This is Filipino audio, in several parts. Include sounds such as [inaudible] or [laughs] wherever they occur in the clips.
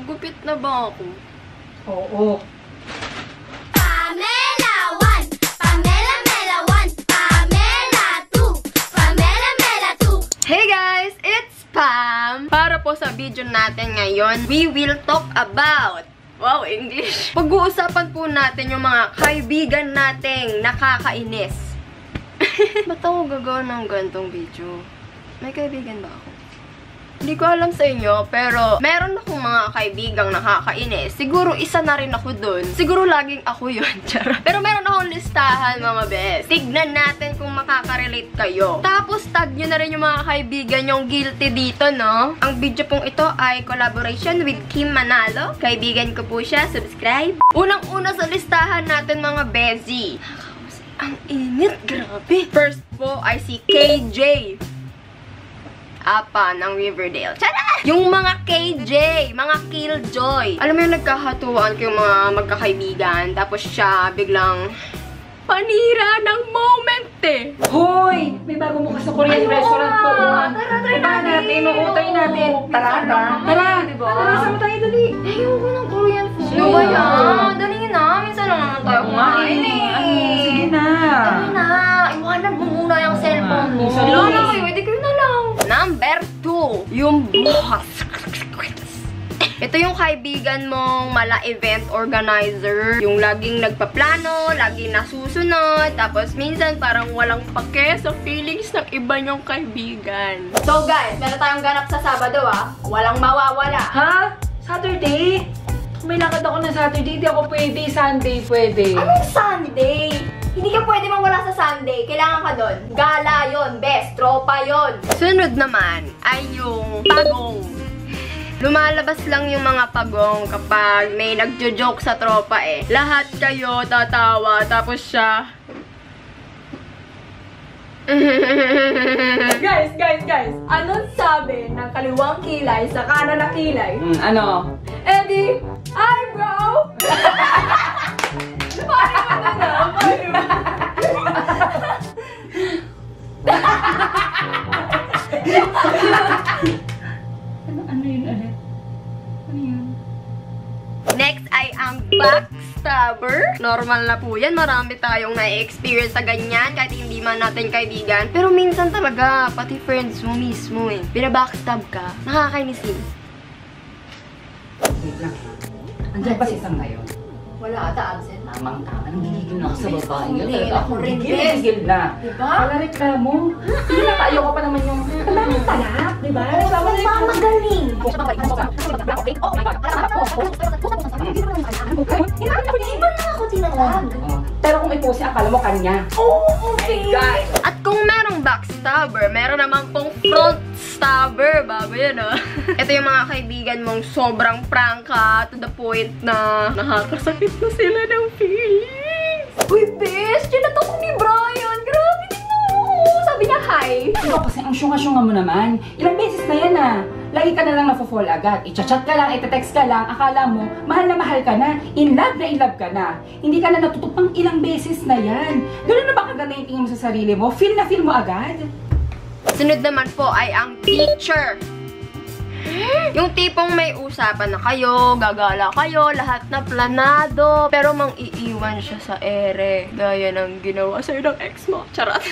Magupit na ba ako? Oo. Pamela 1, Pamela Mela 1, Pamela 2, Pamela Mela 2. Hey guys! It's Pam! Para po sa video natin ngayon, we will talk about Wow, English! [laughs] Pag-uusapan po natin yung mga kaibigan nating nakakainis. [laughs] Ba't ako gagawa ng gantong video? May kaibigan ba ako? Hindi ko alam sa inyo, pero meron akong mga kaibigang nakakainis. Siguro isa na rin ako dun. Siguro laging ako yun, [laughs] charot. Pero meron akong listahan, mga best. Tignan natin kung makaka-relate kayo. Tapos tag nyo na rin yung mga kaibigan yung guilty dito, no? Ang video pong ito ay collaboration with Kim Manalo. Kaibigan ko po siya, subscribe. Unang-una sa listahan natin, mga Bezi. Ang init, grabe. First po ay si KJ. Apa ng Riverdale. Tara! Yung mga KJ, mga Killjoy. Alam mo yung nagkahatuan ko yung mga magkakaibigan. Tapos siya biglang panira ng moment eh. Hoy! May bago mo sa Korean Ayun restaurant to. Tara, try Tara natin. Uutay natin. Tara, tara. Tara? Tara, Ito yung kaibigan mong mala event organizer. Yung laging nagpaplano, laging nasusunod, tapos minsan parang walang pake sa feelings ng iba niyong kaibigan. So guys, meron tayong ganap sa Sabado ah. Walang mawawala. Ha? Saturday? May lakad ako na Saturday, di ako pwede. Sunday, pwede. Anong Sunday? Hindi ka pwede mawala sa Sunday. Kailangan ka doon. Gala yon, best. Tropa yon. Sunod naman ay yung pagong. Lumalabas lang yung mga pagong kapag may nagjo-joke sa tropa eh. Lahat kayo tatawa, tapos siya... [laughs] Guys, guys, guys! Anong sabi ng kaliwang kilay sa kanan na kilay? Hmm, ano? Eddie, eyebrow! Ano, [laughs] ano yun ulit? Ano yun? Next ay ang backstabber. Normal na po yan. Marami tayong na-experience sa ganyan kahit hindi man natin kaibigan. Pero minsan talaga, pati friends mo mismo eh. Binabackstab ka, nakakainis din. Wait lang. Andiyan ba si Sam ngayon? Wala ata absent. Tamang tama. Nanggigigil na ako sa babae. Hindi, Talaga ako rin, gigil. na. Diba? Wala reklamo. Sige na, ayaw ko pa naman yung... Ang daming talak, di ba? Na yung... magaling. Hindi ba na ako tinalag? Oh. Pero kung may pusi, akala mo kanya. Oo, okay. God. At kung merong backstabber, meron naman pong front stabber. Bago yan, ah. Ito yung mga kaibigan mong sobrang prangka to the point na nakakasakit na sila ng feelings. Uy, bes! Chinat ako ni Brian. Grabe din mo. Sabi niya, hi. Ikaw kasi ang syunga-syunga mo naman. Ilang beses na yan ah. Lagi ka na lang nafo-fall agad. I-chat ka lang, ite-text ka lang, akala mo, mahal na mahal ka na, in love na in love ka na. Hindi ka na natutupang ilang beses na yan. Ganun na ba kaganda yung tingin mo sa sarili mo? Feel na feel mo agad? Sunod naman po ay ang teacher. Yung tipong may usapan na kayo, gagala kayo, lahat na planado, pero mang iiwan siya sa ere. Gaya ng ginawa sa'yo ng ex mo. Charot.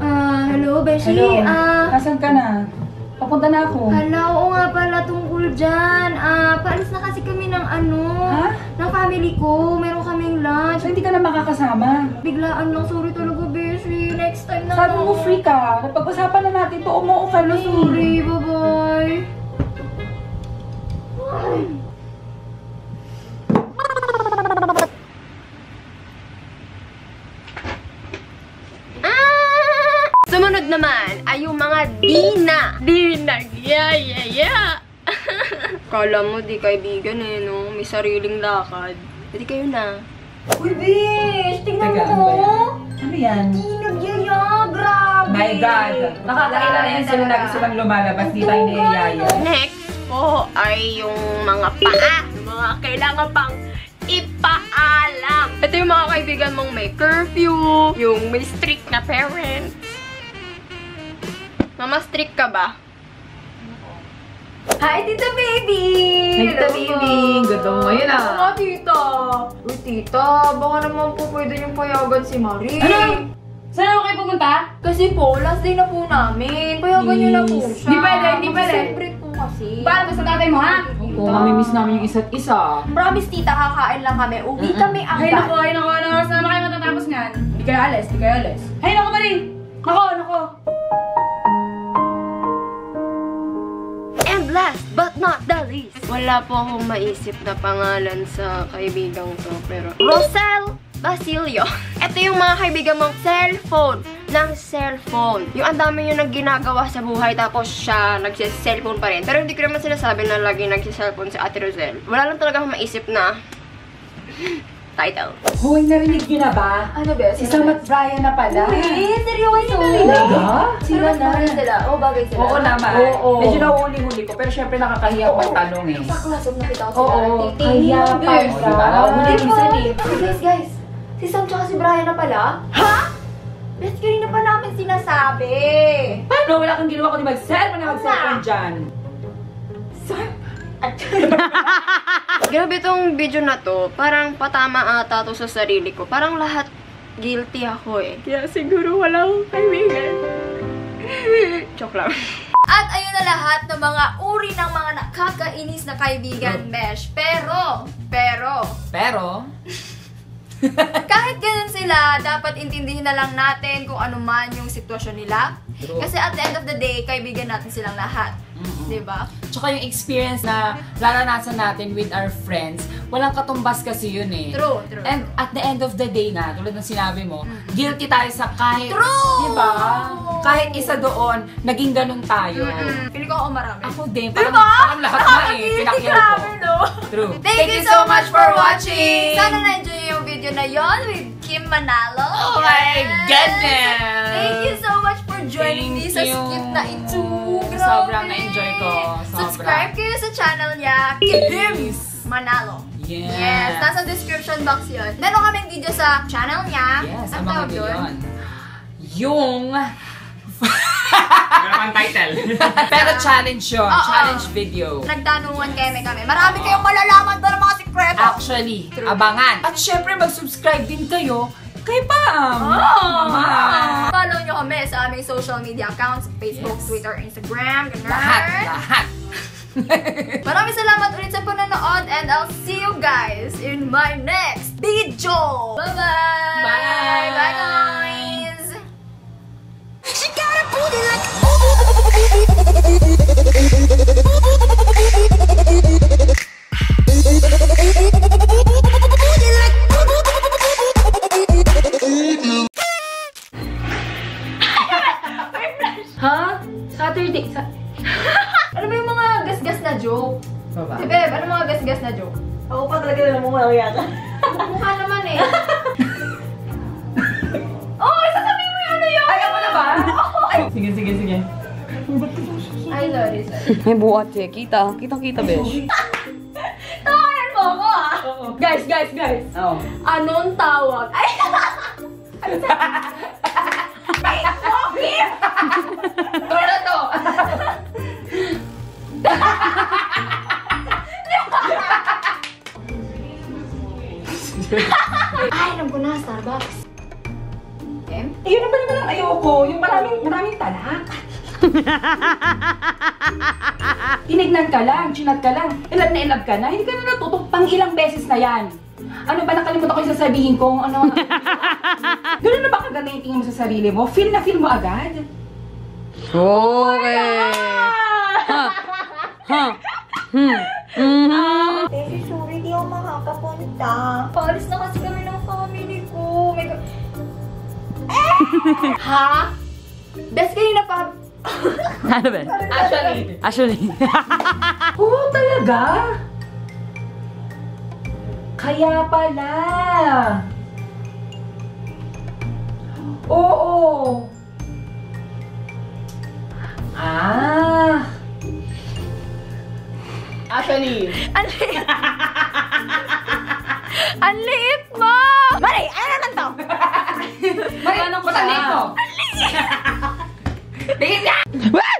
Ah, hello, Beshi. Hello? Ah, Nasaan ka na? Papunta na ako. Hala, oo nga pala tungkol dyan. Ah, paalis na kasi kami ng ano, Ha? ng family ko. Meron kaming lunch. So, hindi ka na makakasama. Biglaan lang, sorry talaga, Beshi. Next time na Sabi lang. mo free ka. Napag-usapan na natin to. Umuo ka na eh. sorry. Bye-bye. Ah! Sumunod naman Dina. Dina, yeah, yeah, yeah. [laughs] Kala mo di kaibigan eh, no? May sariling lakad. Hindi kayo na. Uy, bish! Tingnan mo! Ano yan? Dina, yaya! Grabe! My God! Nakakaila na yan sila na gusto lang lumalabas. Di tayo niyayaya. Next po ay yung mga paa. Yung mga kailangan pang ipaalam. Ito yung mga kaibigan mong may curfew, yung may strict na parents. Mama, strict ka ba? Hi, Tita Baby! Hi, Tita Baby. Ganda mo ngayon, ah. Nga, Tita. Uy, Tita, baka naman po pwede yung payagan si Marie. Ano? Saan ako kayo pupunta? Kasi po, last day na po namin. Payagan niyo na po siya. Di pwede, di pwede. Mag-celebrate po kasi. Paano ba sa tatay mo, ha? Oo, mamimiss namin yung isa't isa. Promise, Tita, kakain lang kami. Uwi kami Ay, agad. naku, ay, naku, ano oras na kayo matatapos nga? Hindi kayo alis, hindi kayo alis. Ay, naku, Marie! Nako, nako. Last but not the least, wala po akong maisip na pangalan sa kaibigang to, pero Rosel Basilio. [laughs] Ito yung mga kaibigan mong cellphone ng cellphone. Yung ang dami yung ginagawa sa buhay tapos siya nagsiselfone pa rin. Pero hindi ko naman sinasabi na lagi nagsiselfone si Ate Rosel. Wala lang talaga akong maisip na title. Hoy, narinig niyo na ba? Ano ba? Si Sam at Brian na pala. Eh, seryoso? Talaga? Sila na. na. sila. Oo, bagay sila. Oo naman. Oo. Medyo nauuli-huli ko, pero syempre nakakahiya Oo. magtanong eh. Sa class, huwag nakita ko Oo, sila. kaya pa guys. siya. Huli minsan eh. Guys, guys. Si Sam tsaka si Brian na pala. Ha? Best kanina pa namin sinasabi. Paano? Wala kang ginawa kundi mag-cellphone na mag-cellphone dyan. [laughs] Grabe tong video na to. Parang patama ata to sa sarili ko. Parang lahat guilty ako eh. Kaya siguro wala akong kaibigan. [laughs] Joke lang. At ayun na lahat ng mga uri ng mga nakakainis na kaibigan, Mesh. Pero, pero, Pero, [laughs] kahit ganun sila, dapat intindihin na lang natin kung ano man yung sitwasyon nila. True. Kasi at the end of the day, kaibigan natin silang lahat. Mm-mm. Di ba? tsaka yung experience na naranasan natin with our friends, walang katumbas kasi yun eh. True, true. And at the end of the day na, tulad ng sinabi mo, guilty tayo sa kahit, True! di ba? Kahit isa doon, naging ganun tayo. Mm-mm. Feeling ko ako marami. Ako din, parang, Diba? parang lahat na eh, pinakil ko. no? True. Thank, you so much for watching! Sana na-enjoy yung video na yon with Kim Manalo. Oh my goodness! Channel niya, Kim Manalo. Yes. Yes, nasa description box yun. Meron kaming video sa channel niya. Yes, Ang tawag yun. Yung... Meron pang title. [laughs] Pero challenge yun. Oo. Challenge video. Nagtanungan kami kami. Marami kayong malalaman doon mga sikreto. Actually, abangan. At syempre, mag-subscribe din kayo kay Pam. Oh! Mama. Follow nyo kami sa aming social media accounts, Facebook, Yes. Twitter, Instagram, ganun. Lahat, lahat. [laughs] Maraming salamat ulit sa panonood and I'll see you guys in my next video! Bye-bye! Bye! Bye, guys! She got a booty like [laughs] sige, sige, sige. Ay, sorry, sorry. May buhat siya. Kita. Kitang-kita, besh. [laughs] Tawanan mo ako ah! Guys, guys, guys. Oh. Anong tawag? Ay! Ito na to. Ay, alam ko na, Starbucks. Okay? Eh, yun naman naman ang ayoko. Yung maraming, maraming talak. [laughs] Tinignan ka lang, chinat ka lang, ilab na ilab ka na, hindi ka na natutok pang ilang beses na yan. Ano ba nakalimutan ko yung sasabihin ko? Ano? [laughs] Ganun na ba kaganda yung tingin mo sa sarili mo? Feel na feel mo agad? Okay. Ha? Ha? Hmm. Mhm. Baby, sorry, di ako makakapunta. Paalis na kasi kami ha? Best kanina pa. Ano ba? Actually. Actually. [laughs] Oo, talaga? Kaya pala. Oo. Ah. Actually. Liit. [laughs] Ang liit Mari, ano [laughs]